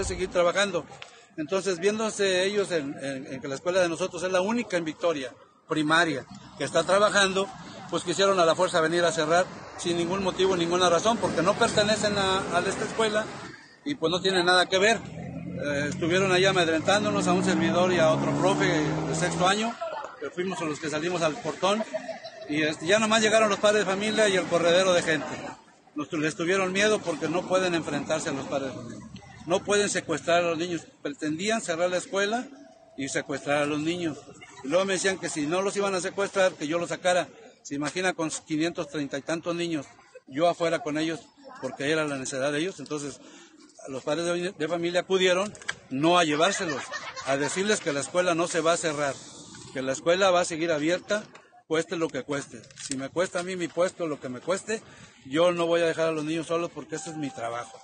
es seguir trabajando. Entonces, viéndose ellos en, que la escuela de nosotros es la única en Victoria, primaria, que está trabajando, pues quisieron a la fuerza venir a cerrar sin ningún motivo, ninguna razón, porque no pertenecen a, esta escuela y pues no tienen nada que ver. Eh, estuvieron allá amedrentándonos a un servidor y a otro profe de sexto año, que fuimos los que salimos al portón, y este, ya nomás llegaron los padres de familia y el corredero de gente. Nos, les tuvieron miedo porque no pueden enfrentarse a los padres de familia. No pueden secuestrar a los niños. Pretendían cerrar la escuela y secuestrar a los niños. Y luego me decían que si no los iban a secuestrar, que yo los sacara. Se imagina con 530 y tantos niños, yo afuera con ellos, porque era la necesidad de ellos. Entonces, los padres de, de familia acudieron no a llevárselos, a decirles que la escuela no se va a cerrar, que la escuela va a seguir abierta, cueste lo que cueste. Si me cuesta a mí mi puesto lo que me cueste, yo no voy a dejar a los niños solos porque ese es mi trabajo.